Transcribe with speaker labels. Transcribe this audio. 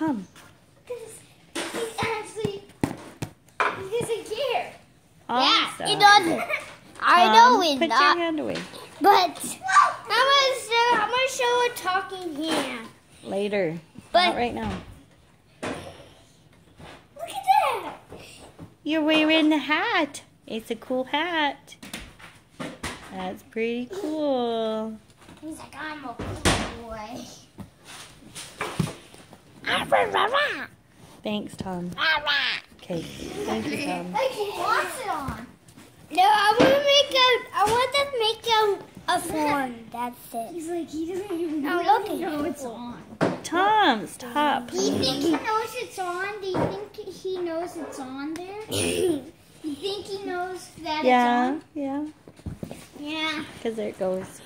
Speaker 1: Tom.
Speaker 2: Because he's actually, he doesn't care.
Speaker 1: Awesome.
Speaker 3: He doesn't. I know he's
Speaker 1: Put
Speaker 3: not.
Speaker 1: your hand away.
Speaker 3: But I'm gonna show. I'm gonna show a talking hand.
Speaker 1: Later.
Speaker 3: But-
Speaker 1: Not right now.
Speaker 2: Look at that.
Speaker 1: You're wearing the hat. It's a cool hat. That's pretty cool.
Speaker 3: He's like, I'm a cool boy.
Speaker 1: Thanks, Tom. Okay. Thank you, Tom.
Speaker 2: Like he it on.
Speaker 3: No, I want to make a. I want to make a a phone. That's it.
Speaker 2: He's like, he doesn't even
Speaker 3: No,
Speaker 2: know,
Speaker 3: look at
Speaker 2: know it's on.
Speaker 1: Tom, stop.
Speaker 2: Do you think he knows it's on? Do you think he knows it's on there? you think he knows that
Speaker 1: Yeah,
Speaker 2: it's
Speaker 1: yeah.
Speaker 2: on? Yeah.
Speaker 1: Because there it goes.